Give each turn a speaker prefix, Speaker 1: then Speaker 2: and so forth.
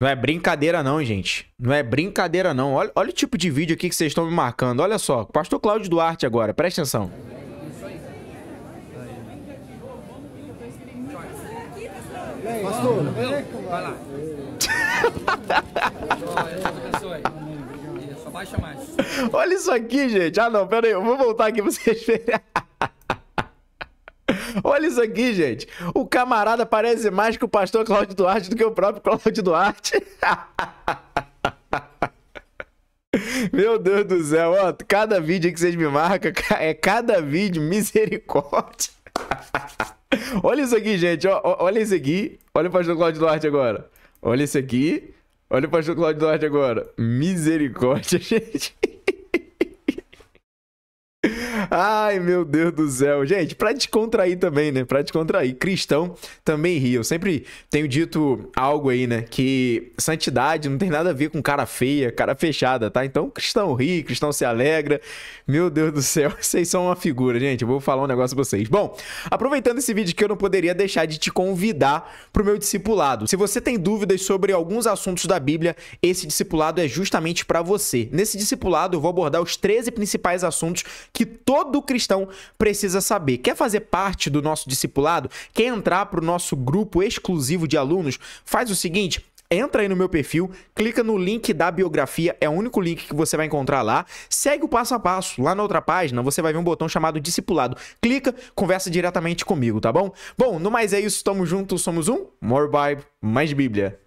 Speaker 1: Não é brincadeira não, gente. Não é brincadeira não. Olha, olha o tipo de vídeo aqui que vocês estão me marcando. Olha só, pastor Cláudio Duarte agora, presta atenção.
Speaker 2: Pastor, vai lá.
Speaker 1: Olha isso aqui, gente. Ah, não, pera aí. Eu vou voltar aqui pra vocês verem. Olha isso aqui, gente. O camarada parece mais que o pastor Cláudio Duarte do que o próprio Cláudio Duarte. Meu Deus do céu, ó, cada vídeo que vocês me marcam é cada vídeo misericórdia. Olha isso aqui, gente, ó, olha isso aqui. Olha o pastor Cláudio Duarte agora. Olha isso aqui. Olha o pastor Cláudio Duarte agora. Misericórdia, gente. Ai, meu Deus do céu. Gente, pra descontrair também, né? Pra descontrair. Cristão também ri. Eu sempre tenho dito algo aí, né? Que santidade não tem nada a ver com cara feia, cara fechada, tá? Então, cristão ri, cristão se alegra. Meu Deus do céu, vocês são uma figura, gente. Eu vou falar um negócio pra vocês. Bom, aproveitando esse vídeo aqui, eu não poderia deixar de te convidar pro meu discipulado. Se você tem dúvidas sobre alguns assuntos da Bíblia, esse discipulado é justamente para você. Nesse discipulado, eu vou abordar os 13 principais assuntos que todo cristão precisa saber. Quer fazer parte do nosso discipulado? Quer entrar para o nosso grupo exclusivo de alunos? Faz o seguinte. Entra aí no meu perfil, clica no link da biografia, é o único link que você vai encontrar lá. Segue o passo a passo. Lá na outra página você vai ver um botão chamado Discipulado. Clica, conversa diretamente comigo, tá bom? Bom, no mais é isso, tamo juntos, somos um More Bible, mais Bíblia.